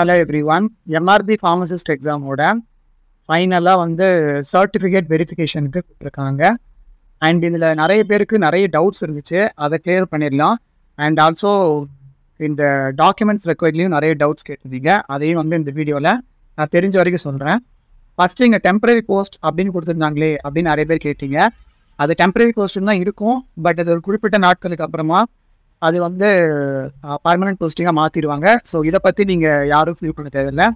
Hello everyone MRP pharmacist எக்ஸாமோட ஃபைனலாக வந்து சர்டிஃபிகேட் வெரிஃபிகேஷனுக்கு கொடுத்துருக்காங்க அண்ட் இதில் நிறைய பேருக்கு நிறைய டவுட்ஸ் இருந்துச்சு. அதை கிளியர் பண்ணிடலாம். அண்ட் ஆல்சோ இந்த டாக்குமெண்ட்ஸ் ரெக்வயர்ட்லேயும் நிறைய டவுட்ஸ் கேட்டிருந்தீங்க. அதையும் வந்து இந்த வீடியோவில் நான் தெரிஞ்ச வரைக்கும் சொல்கிறேன் ஃபஸ்ட்டு இங்கே டெம்பரரி போஸ்ட் அப்படின்னு கொடுத்துருந்தாங்களே அப்படின்னு நிறைய பேர் கேட்டீங்க. அது டெம்பரரி போஸ்ட்டுன்னு தான் இருக்கும். பட் அது ஒரு குறிப்பிட்ட நாட்களுக்கு அப்புறமா அது வந்து பர்மனெண்ட் போஸ்டிங்காக மாற்றிடுவாங்க ஸோ இதை பற்றி நீங்கள் யாரும் ஃபீல் பண்ண தேவையில்லை.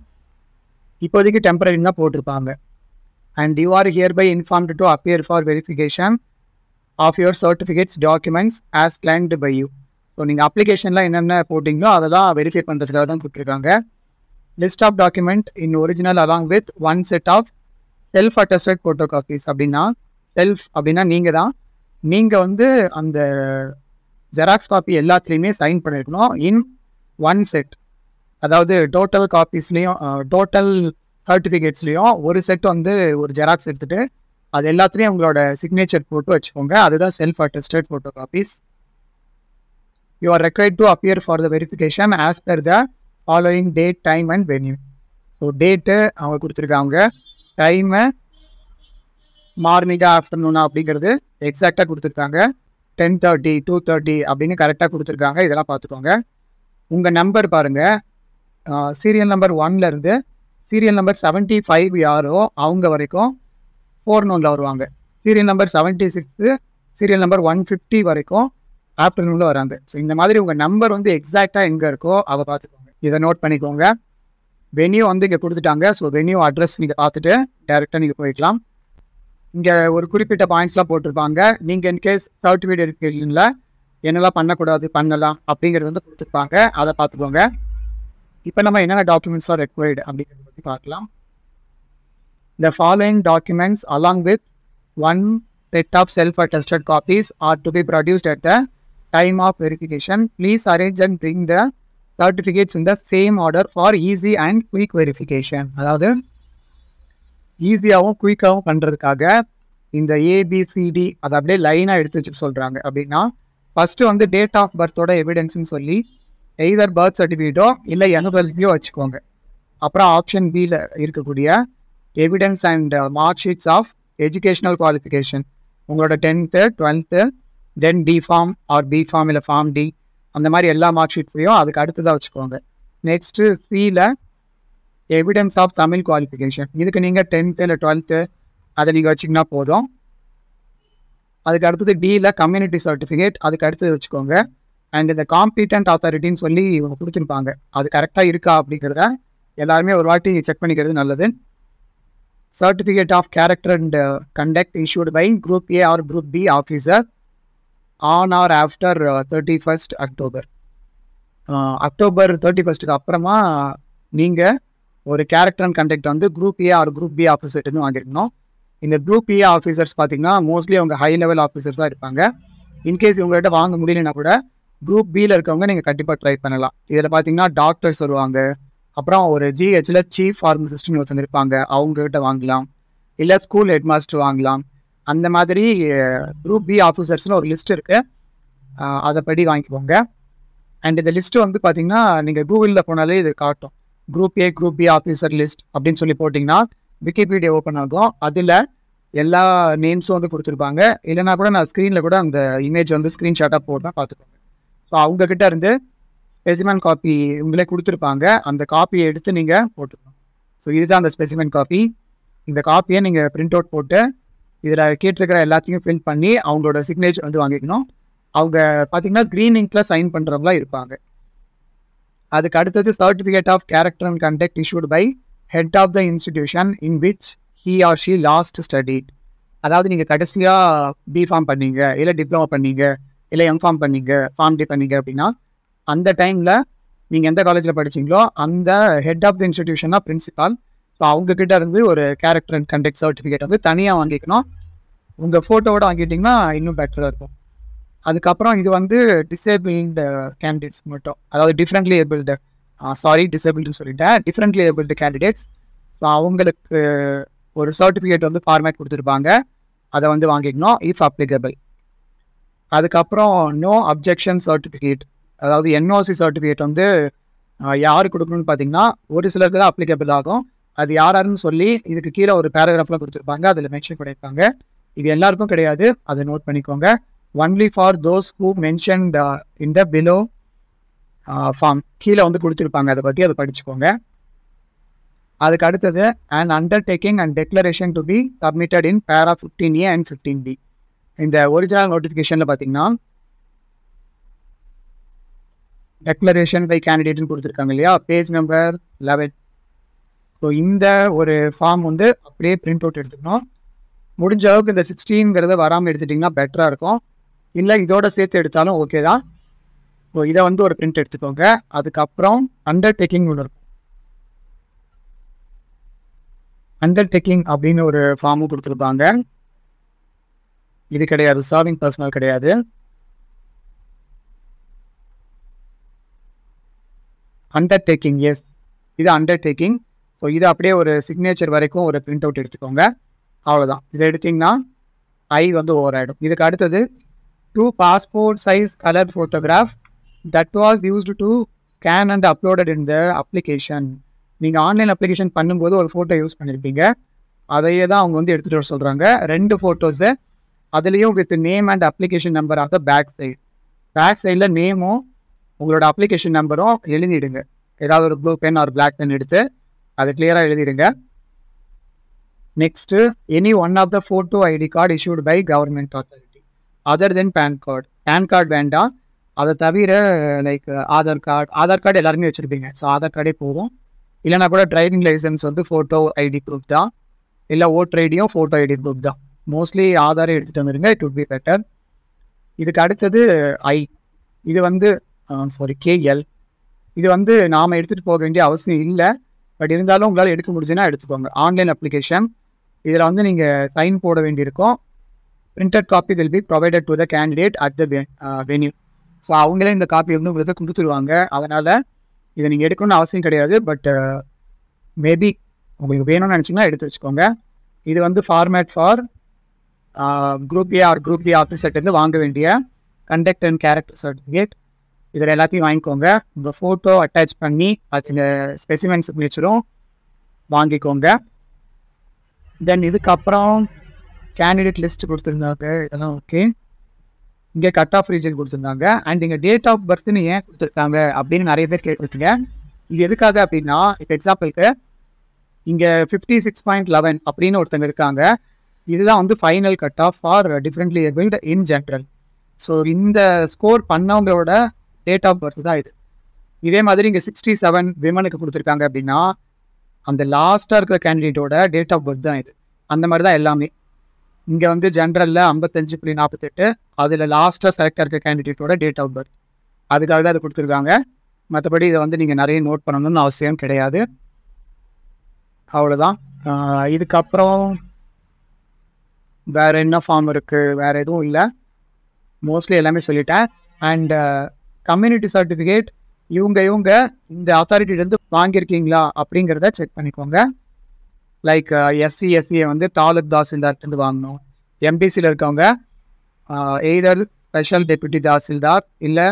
இப்போதைக்கு டெம்பரரின்னு தான் போட்டிருப்பாங்க. And you are hereby informed to appear for verification of your certificates documents as claimed by you so நீங்கள் அப்ளிகேஷனில் என்னென்ன போட்டிங்களோ அதெல்லாம் வெரிஃபை பண்ணுறதுக்காக தான் கொடுத்துருக்காங்க list of document in original along with one set of self attested photo copies அப்படின்னா self அப்படின்னா நீங்கள் தான். நீங்கள் வந்து அந்த ஜெராக்ஸ் காப்பி எல்லாத்துலேயுமே சைன் பண்ணியிருக்கணும் இன் ஒன் செட் அதாவது டோட்டல் காப்பீஸ்லேயும் டோட்டல் சர்டிஃபிகேட்ஸ்லேயும் ஒரு செட் வந்து ஒரு ஜெராக்ஸ் எடுத்துகிட்டு அது எல்லாத்துலேயும் உங்களோட சிக்னேச்சர் போட்டு வச்சுக்கோங்க. அதுதான் self attested photo copies you are required to appear for the verification as per the following date time and venue so date அவங்க கொடுத்துருக்காங்க. டைமு மார்னிங்கா ஆஃப்டர்நூனா அப்படிங்கிறது எக்ஸாக்டாக கொடுத்துருக்காங்க. டென் தேர்ட்டி டூ தேர்ட்டி அப்படின்னு கரெக்டாக கொடுத்துருக்காங்க. இதெல்லாம் பார்த்துக்கோங்க. உங்கள் நம்பர் பாருங்கள் சீரியல் நம்பர் ஒன்லேருந்து சீரியல் நம்பர் செவன்ட்டி ஃபைவ் யாரோ அவங்க வரைக்கும் ஃபோர் நோனில் வருவாங்க. Serial number seventy six serial number one fifty வரைக்கும் ஆஃப்டர்நூனில் வராங்க. ஸோ இந்த மாதிரி உங்கள் நம்பர் வந்து எக்ஸாக்டாக எங்கே இருக்கோ அதை பார்த்துக்கோங்க. இதை நோட் பண்ணிக்கோங்க. வென்யூ வந்து இங்கே கொடுத்துட்டாங்க. ஸோ வென்யூ அட்ரஸ் நீங்கள் பார்த்துட்டு டேரெக்டாக நீங்கள் போய்க்கலாம். இங்கே ஒரு குறிப்பிட்ட பாயிண்ட்ஸ்லாம் போட்டிருப்பாங்க. நீங்கள் இன்கேஸ் சர்டிஃபிகேட் வெரிஃபிகேஷனில் என்னெல்லாம் பண்ணக்கூடாது பண்ணலாம் அப்படிங்கிறது வந்து கொடுத்துருப்பாங்க. அதை பார்த்துக்கோங்க. இப்போ நம்ம என்னென்ன டாக்குமெண்ட்ஸ்லாம் ரெக்வயர்டு அப்படிங்கிறத பற்றி பார்க்கலாம். The following documents along with one set of self attested copies are to be produced at the time of verification please arrange and bring the certificates in the same order for easy and quick verification அதாவது ஈஸியாகவும் குயிக்காகவும் பண்ணுறதுக்காக இந்த ABCD அதை அப்படியே லைனாக எடுத்து வச்சுக்க சொல்கிறாங்க அப்படின்னா ஃபஸ்ட்டு வந்து டேட் ஆஃப் பர்த்தோட எவிடன்ஸ்னு சொல்லி எய்தர் பர்த் சர்டிஃபிகேட்டோ இல்லை என்எஃப்எல்சியோ வச்சுக்கோங்க. அப்புறம் ஆப்ஷன் பியில் இருக்கக்கூடிய evidence and mark sheets of educational qualification உங்களோட tenth twelfth then D form or B form இல்லை ஃபார்ம் டி அந்த மாதிரி எல்லா மார்க் ஷீட்ஸையும் அதுக்கு அடுத்ததாக வச்சுக்கோங்க. நெக்ஸ்ட்டு சியில் எவிடன்ஸ் ஆஃப் தமிழ் குவாலிஃபிகேஷன் இதுக்கு நீங்கள் டென்த்து இல்லை டுவெல்த்து அதை நீங்கள் வச்சிங்கன்னா போதும். அதுக்கு அடுத்தது டியில் கம்யூனிட்டி சர்டிஃபிகேட் அதுக்கு அடுத்தது வச்சுக்கோங்க. அண்ட் இந்த காம்பீட்டன்ட் அத்தாரிட்டின்னு சொல்லி இவங்க கொடுத்துருப்பாங்க. அது கரெக்டாக இருக்கா அப்படிங்கிறத எல்லாருமே ஒரு வாட்டி செக் பண்ணிக்கிறது நல்லது. Certificate of character and conduct issued by group A or group B officer on or after thirty first October October thirty ஃபஸ்ட்டுக்கு அப்புறமா நீங்கள் ஒரு கேரக்டர் அண்ட் கண்டக்ட் வந்து group A or group B ஆஃபீஸர்ட்டு வாங்கியிருக்கணும். இந்த குரூப் ஏ ஆஃபீஸர்ஸ் பார்த்தீங்கன்னா mostly அவங்க high level officer தான் இருப்பாங்க. இன்கேஸ் இவங்ககிட்ட வாங்க முடியலனா கூட குரூப் பியில் இருக்கவங்க நீங்கள் கண்டிப்பாக ட்ரை பண்ணலாம். இதில் பார்த்தீங்கன்னா டாக்டர்ஸ் வருவாங்க. அப்புறம் ஒரு ஜிஹெச்சில் சீஃப் ஃபார்மசிஸ்ட்னு ஒருத்தங்க இருப்பாங்க. அவங்ககிட்ட வாங்கலாம். இல்லை ஸ்கூல் ஹெட் மாஸ்டர் வாங்கலாம். அந்த மாதிரி குரூப் பி ஆஃபீஸர்ஸ்னு ஒரு லிஸ்ட் இருக்குது அதை படி வாங்கிக்கோங்க. அண்ட் இந்த லிஸ்ட்டு வந்து பார்த்தீங்கன்னா நீங்கள் கூகுளில் போனாலே இது காட்டும். Group A group B officer list அப்படின்னு சொல்லி போட்டிங்கன்னா விக்கிபீடியா ஓப்பன் ஆகும். அதில் எல்லா நேம்ஸும் வந்து கொடுத்துருப்பாங்க. இல்லைனா கூட நான் ஸ்க்ரீனில் கூட அந்த இமேஜ் வந்து ஸ்க்ரீன்ஷாட்டாக போட்டால் பார்த்துக்கோங்க. ஸோ அவங்கக்கிட்ட இருந்து ஸ்பெசிமன் காப்பி உங்களே கொடுத்துருப்பாங்க. அந்த காப்பியை எடுத்து நீங்கள் போட்டுக்கணும். ஸோ இதுதான் அந்த ஸ்பெசிமன் காப்பி இந்த காப்பியை நீங்கள் பிரிண்ட் அவுட் போட்டு இதில் கேட்டிருக்கிற எல்லாத்தையும் ஃபில் பண்ணி அவங்களோட சிக்னேச்சர் வந்து வாங்கிக்கணும். அவங்க பார்த்தீங்கன்னா க்ரீன் இங்கில் சைன் பண்ணுறவங்களாம் இருப்பாங்க. அதுக்கு அடுத்தது certificate of character and conduct issued by head of the institution in which he or she last studied அதாவது நீங்கள் கடைசியாக பி ஃபார்ம் பண்ணீங்க இல்லை டிப்ளமோ பண்ணீங்க இல்லை எம்ஃபார்ம் பண்ணீங்க ஃபார்ம் டி பண்ணீங்க அப்படின்னா அந்த டைமில் நீங்கள் எந்த காலேஜில் படிச்சீங்களோ அந்த ஹெட் ஆஃப் த இன்ஸ்டிடியூஷனாக பிரின்சிபால் ஸோ அவங்கக்கிட்ட இருந்து ஒரு கேரக்டர் அண்ட் கண்டக்ட் சர்டிஃபிகேட் வந்து தனியாக வாங்கிக்கணும். உங்கள் ஃபோட்டோவோட வாங்கிட்டிங்கன்னா இன்னும் பெட்டராக இருக்கும். அதுக்கப்புறம் இது வந்து டிசேபிள்டு கேண்டிடேட்ஸ் மட்டும். அதாவது டிஃப்ரெண்ட்லி ஏபிள்டு சாரி டிசேபிள்டுன்னு சொல்லிட்டேன். டிஃப்ரெண்ட்லி ஏபிள்டு கேண்டிடேட்ஸ் ஸோ அவங்களுக்கு ஒரு சர்டிஃபிகேட் வந்து ஃபார்மேட் கொடுத்துருப்பாங்க. அதை வந்து வாங்கிக்கணும் இஃப் அப்ளிகபிள் அதுக்கப்புறம் நோ அப்ஜெக்ஷன் சர்டிஃபிகேட் அதாவது என்ஓசி சர்டிஃபிகேட் வந்து யார் கொடுக்கணும்னு பார்த்தீங்கன்னா ஒரு சிலருக்கு தான் அப்ளிகபிள் ஆகும். அது யார் யாருன்னு சொல்லி இதுக்கு கீழே ஒரு பேராகிராஃபில் கொடுத்துருப்பாங்க. அதில் மென்ஷன் பண்ணியிருப்பாங்க. இது எல்லாருக்கும் கிடையாது. அதை நோட் பண்ணிக்கோங்க. Only for those who mention in the below form கீழே வந்து கொடுத்துருப்பாங்க. அதை பற்றி அதை படிச்சுக்கோங்க. அதுக்கு அடுத்தது and undertaking and declaration to be submitted in para fifteen A and fifteen B இந்த ஒரிஜினல் நோட்டிஃபிகேஷனில் பார்த்தீங்கன்னா டெக்ளரேஷன் பை கேண்டிடேட்னு கொடுத்துருக்காங்க இல்லையா? பேஜ் நம்பர் லெவன் ஸோ இந்த ஒரு ஃபார்ம் வந்து அப்படியே பிரிண்ட் அவுட் எடுத்துக்கணும். முடிஞ்ச அளவுக்கு இந்த சிக்ஸ்டீன்கிறத வராமல் எடுத்துட்டிங்கன்னா பெட்டராக இருக்கும். இல்லை இதோட சேர்த்து எடுத்தாலும் ஓகே தான். ஸோ இதை வந்து ஒரு பிரிண்ட் எடுத்துக்கோங்க. அதுக்கப்புறம் அண்டர்டேக்கிங் ஒன்று இருக்கும். அண்டர்டேக்கிங் அப்படின்னு ஒரு ஃபார்மும் கொடுத்துருப்பாங்க. இது கிடையாது. சர்விங் பர்சனல் கிடையாது. அண்டர்டேக்கிங் எஸ் இது அண்டர்டேக்கிங் ஸோ இது அப்படியே ஒரு சிக்னேச்சர் வரைக்கும் ஒரு பிரிண்ட் அவுட் எடுத்துக்கோங்க. அவ்வளோதான் இதை எடுத்திங்கன்னா ஐ வந்து ஓவர் ஆகிடும் இதுக்கு அடுத்தது two passport size colour photograph that was used to scan and uploaded in the application நீங்கள் ஆன்லைன் அப்ளிகேஷன் பண்ணும்போது ஒரு ஃபோட்டோ யூஸ் பண்ணியிருப்பீங்க அதையே தான் அவங்க வந்து எடுத்துகிட்டு வர சொல்கிறாங்க ரெண்டு ஃபோட்டோஸு அதுலேயும் with name and application number of the back side back சைடில் நேமும் உங்களோட அப்ளிகேஷன் நம்பரும் எழுதிடுங்க. ஏதாவது ஒரு blue pen or black pen எடுத்து அதை கிளியராக எழுதிடுங்க. Next any one of the photo ID card issued by government other other then PAN card PAN card வேண்டாம் அதை தவிர like Aadhaar card Aadhaar card எல்லாருமே வச்சுருப்பீங்க. ஸோ ஆதார் கார்டே போதும். இல்லைனா கூட டிரைவிங் லைசன்ஸ் வந்து ஃபோட்டோ ஐடி ப்ரூஃப் தான். இல்லை ஓட்டர் ஐடியும் ஃபோட்டோ ஐடி ப்ரூஃப் தான். மோஸ்ட்லி ஆதாரே எடுத்துகிட்டு வந்துருங்க. இட் உட் பி பெட்டர் இதுக்கு அடுத்தது ஐ இது வந்து சாரி கேஎல் இது வந்து நாம் எடுத்துகிட்டு போக வேண்டிய அவசியம் இல்லை. பட் இருந்தாலும் உங்களால் எடுக்க முடிஞ்சுன்னா எடுத்துக்கோங்க. ஆன்லைன் அப்ளிகேஷன் இதில் வந்து நீங்கள் சைன் போட வேண்டியிருக்கும். Printed copy will be provided to the candidate at the venue so அவங்களே இந்த காப்பி வந்து உங்களுக்கு கொடுத்துருவாங்க. அதனால் இதை நீங்கள் எடுக்கணும்னு அவசியம் கிடையாது. பட் மேபி uh, உங்களுக்கு வேணும்னு நினச்சிங்கன்னா எடுத்து வச்சுக்கோங்க. இது வந்து format for group A or group B ஆஃபீஸர்ட்டேருந்து வாங்க வேண்டிய கண்டக்ட் அண்ட் கேரக்டர் சர்டிஃபிகேட் இதில் எல்லாத்தையும் வாங்கிக்கோங்க. உங்கள் ஃபோட்டோ அட்டாச் பண்ணி அதில் ஸ்பெசிமென் சிக்னேச்சரும் வாங்கிக்கோங்க. தென் இதுக்கப்புறம் கேண்டிடேட் லிஸ்ட் கொடுத்துருந்தாங்க. இதெல்லாம் ஓகே இங்கே கட் ஆஃப் ரீஜன் கொடுத்துருந்தாங்க. அண்ட் இங்கே டேட் ஆஃப் பர்த்னு ஏன் கொடுத்துருக்காங்க? அப்படின்னு நிறைய பேர் கேட்டுருக்கீங்க. இது எதுக்காக அப்படின்னா இப்போ எக்ஸாம்பிளுக்கு இங்கே ஃபிஃப்டி சிக்ஸ் பாயிண்ட் லெவன் அப்படின்னு ஒருத்தங்க இருக்காங்க. இதுதான் வந்து final cut off for differently abled in general so இந்த ஸ்கோர் பண்ணவங்களோட டேட் ஆஃப் பர்த் தான் இது. இதே மாதிரி இங்கே சிக்ஸ்டி செவன் விமனுக்கு கொடுத்துருக்காங்க அப்படின்னா அந்த லாஸ்ட்டாக இருக்கிற கேண்டிடேட்டோட டேட் ஆஃப் பர்த் தான் இது. அந்த மாதிரி தான் எல்லாமே. இங்கே வந்து ஜென்ரலில் ஐம்பத்தஞ்சு புள்ளி நாற்பத்தெட்டு அதில் லாஸ்ட்டாக செலக்டாக இருக்க கேண்டிடேட்டோட டேட் ஆஃப் பர்த் அதுக்காக தான் அது கொடுத்துருக்காங்க. மற்றபடி இதை வந்து நீங்கள் நிறைய நோட் பண்ணணும்னு அவசியம் கிடையாது. அவ்வளோதான் இதுக்கப்புறம் வேறு என்ன ஃபார்ம் இருக்குது வேறு எதுவும் இல்லை. மோஸ்ட்லி எல்லாமே சொல்லிட்டேன். அண்டு கம்யூனிட்டி சர்டிஃபிகேட் இவங்க இவங்க இந்த அத்தாரிட்டிலேருந்து வாங்கியிருக்கீங்களா அப்படிங்கிறத செக் பண்ணிக்கோங்க. லைக் எஸ்சி எஸ்சியை வந்து தாலுக் தாசில்தார்லேருந்து வாங்கணும். எம்பிசியில் இருக்கவங்க எய்தர் ஸ்பெஷல் டெப்யூட்டி தாசில்தார் இல்லை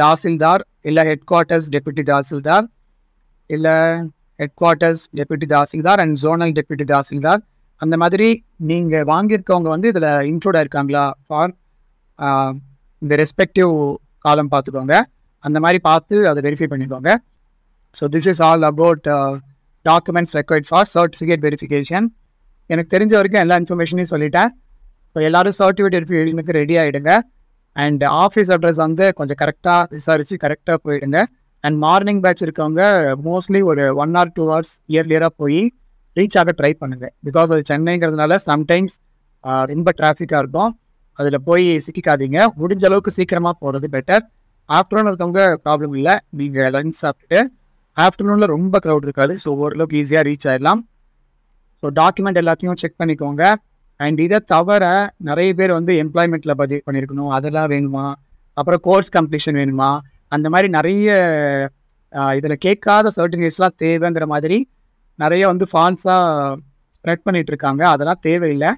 தாசில்தார் இல்லை ஹெட் குவார்ட்டர்ஸ் டெப்யூட்டி தாசில்தார் இல்லை head quarters deputy tahsildar and zonal deputy tahsildar. அந்த மாதிரி நீங்கள் வாங்கியிருக்கவங்க வந்து இதில் இன்க்ளூட் ஆயிருக்காங்களா? ஃபார் இந்த ரெஸ்பெக்டிவ் காலம் பார்த்துக்கோங்க. அந்த மாதிரி பார்த்து அதை வெரிஃபை பண்ணிக்கோங்க. So this is all about documents required for certificate verification எனக்கு தெரிஞ்ச வரைக்கும் எல்லா இன்ஃபர்மேஷனையும் சொல்லிட்டேன். ஸோ எல்லோரும் சர்டிஃபிகேட் வெரிஃபிகேஷனுக்கு ரெடி ஆகிடுங்க அண்ட் ஆஃபீஸ் அட்ரஸ் வந்து கொஞ்சம் கரெக்டாக விசாரித்து கரெக்டாக போயிடுங்க. அண்ட் மார்னிங் பேட்ச் இருக்கவங்க மோஸ்ட்லி ஒரு ஒன் ஆர் டூ ஹவர்ஸ் இயர்லியராக போய் ரீச் ஆக ட்ரை பண்ணுங்கள் பிகாஸ் அது சென்னைங்கிறதுனால சம்டைம்ஸ் ரொம்ப டிராஃபிக்காக இருக்கும். அதில் போய் சிக்கிக்காதீங்க. முடிஞ்ச அளவுக்கு சீக்கிரமாக போகிறது பெட்டர் ஆஃப்டர்நூன் இருக்கவங்க ப்ராப்ளம் இல்லை. நீங்கள் லஞ்ச் சாப்பிட்டுட்டு ஆஃப்டர்நூனில் ரொம்ப க்ரௌட் இருக்காது. ஸோ ஓரளவுக்கு ஈஸியாக ரீச் ஆயிடலாம். ஸோ டாக்குமெண்ட் எல்லாத்தையும் செக் பண்ணிக்கோங்க. அண்ட் இதை தவிர நிறைய பேர் வந்து எம்ப்ளாய்மெண்ட்டில் பதிவு பண்ணியிருக்கணும் அதெல்லாம் வேணுமா? அப்புறம் கோர்ஸ் கம்ப்ளீஷன் வேணுமா? அந்த மாதிரி நிறைய இதில் கேட்காத சர்டிஃபிகேட்ஸ்லாம் தேவைங்கிற மாதிரி நிறைய வந்து ஃபால்ஸாக ஸ்ப்ரெட் பண்ணிகிட்ருக்காங்க இருக்காங்க. அதெல்லாம் தேவையில்லை.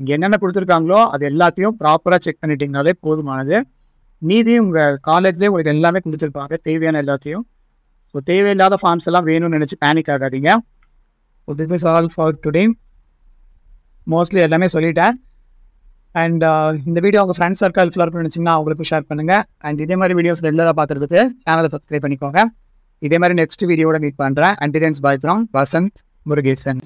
இங்கே என்னென்ன கொடுத்துருக்காங்களோ அது எல்லாத்தையும் ப்ராப்பராக செக் பண்ணிட்டீங்கனாலே போதுமானது. மீதி உங்கள் காலேஜ்லேயே உங்களுக்கு எல்லாமே கொடுத்துருப்பாங்க. தேவையான எல்லாத்தையும். ஸோ தேவையில்லாத ஃபார்ம்ஸ் எல்லாம் வேணும்னு நினச்சி பேனிக் ஆகாதீங்க. So this is all for today mostly எல்லாமே சொல்லிட்டேன். அண்ட் uh, இந்த வீடியோ உங்கள் ஃப்ரெண்ட்ஸ் சர்க்கிள் ஃபுல்லாக இருக்குன்னு நினச்சிங்கன்னா அவங்களுக்கு ஷேர் பண்ணுங்கள் அண்ட் இதே மாதிரி வீடியோஸ் ரெகுலராக பார்க்குறதுக்கு சேனலை சப்ஸ்கிரைப் பண்ணிக்கோங்க. இதே மாதிரி நெக்ஸ்ட் வீடியோட மீட் பண்ணுறேன் and thanks bye Vasanth Murugesan